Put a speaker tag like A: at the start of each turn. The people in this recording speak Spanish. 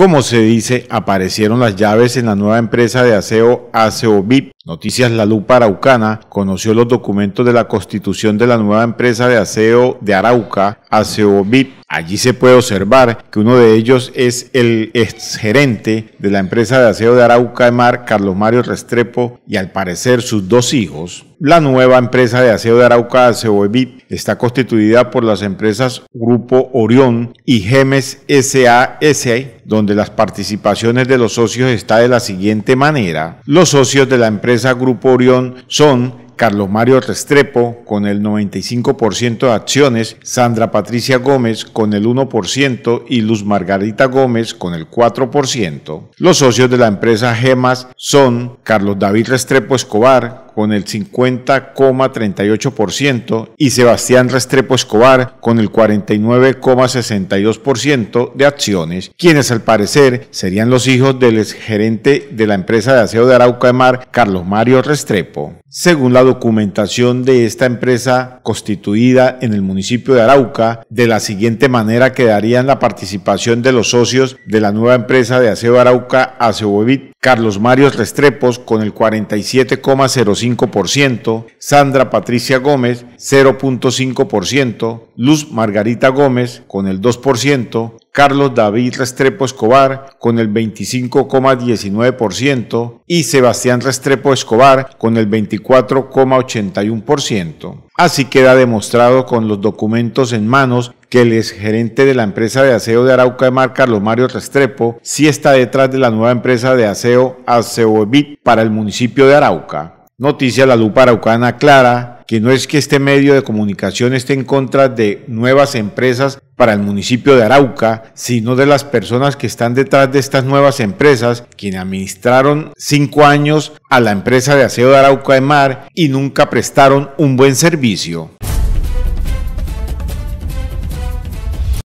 A: Como se dice, aparecieron las llaves en la nueva empresa de aseo Aseovip. Noticias La Lupa Araucana conoció los documentos de la constitución de la nueva empresa de aseo de Arauca, Aseovip. Allí se puede observar que uno de ellos es el exgerente de la empresa de aseo de Arauca de Mar, Carlos Mario Restrepo, y al parecer sus dos hijos. La nueva empresa de aseo de Arauca, Aseovip, está constituida por las empresas Grupo Orión y Gemes SAS, donde las participaciones de los socios está de la siguiente manera. Los socios de la empresa Grupo Orión son Carlos Mario Restrepo con el 95% de acciones, Sandra Patricia Gómez con el 1% y Luz Margarita Gómez con el 4%. Los socios de la empresa Gemas son Carlos David Restrepo Escobar con el 50,38% y Sebastián Restrepo Escobar con el 49,62% de acciones, quienes al parecer serían los hijos del exgerente de la empresa de aseo de Arauca de Mar, Carlos Mario Restrepo. Según la documentación de esta empresa constituida en el municipio de Arauca, de la siguiente manera quedarían la participación de los socios de la nueva empresa de aseo de Arauca, Aseovit, Carlos Mario Restrepos con el 47,05%, Sandra Patricia Gómez 0.5%, Luz Margarita Gómez con el 2%, Carlos David Restrepo Escobar con el 25,19% y Sebastián Restrepo Escobar con el 24,81%. Así queda demostrado con los documentos en manos que el exgerente de la empresa de aseo de Arauca de Mar, Carlos Mario Restrepo, sí está detrás de la nueva empresa de aseo Aseoebit para el municipio de Arauca. Noticia La Lupa Araucana clara que no es que este medio de comunicación esté en contra de nuevas empresas para el municipio de Arauca, sino de las personas que están detrás de estas nuevas empresas, quienes administraron cinco años a la empresa de aseo de Arauca de Mar y nunca prestaron un buen servicio.